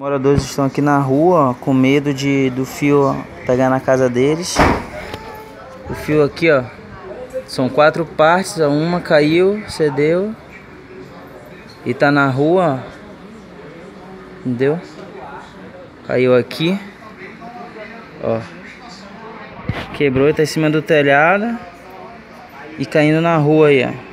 Moradores estão aqui na rua ó, com medo de do fio pegar na casa deles. O fio aqui, ó, são quatro partes, A uma caiu, cedeu e tá na rua, ó. entendeu? Caiu aqui, ó, quebrou, e tá em cima do telhado e caindo na rua aí, ó.